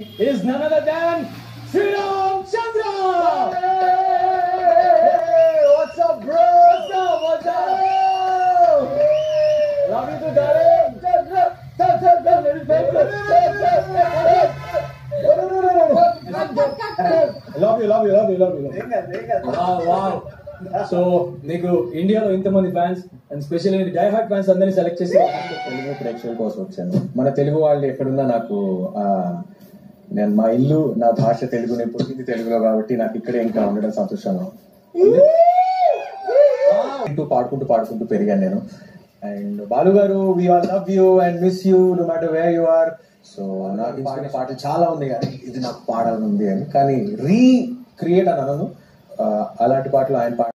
is none other than Sriram Chandra! Hey, what's up, bro? What's up? What's up? Love you too, so నీకు ఇండియాలో ఇంతమంది fans and special die hard fans అందరినీ select చేసి తెలుగు ప్రేక్షకుల కోసం వచ్చాను మన తెలుగు వాళ్ళు ఎక్కడున్నా నాకు నేను మా ఇల్లు నా భాష తెలుగు నేను పుట్టింది తెలుగులో కాబట్టి నాకు ఇక్కడే ఇంకా ఉండడం సంతోషంగా. వింటూ పాడుకుంటూ పాడుకుంటూ పెరిగాను నేను. And Balu garu we all love you and miss you no matter where you are so నాకు ఇష్టమైన పాటలు చాలా ఉంది కానీ ఇది నాకు పాడాలని ఉంది అని. కానీ రీ క్రియేట్ అని అనను. అలాంటి పాటలు ఆయన పాట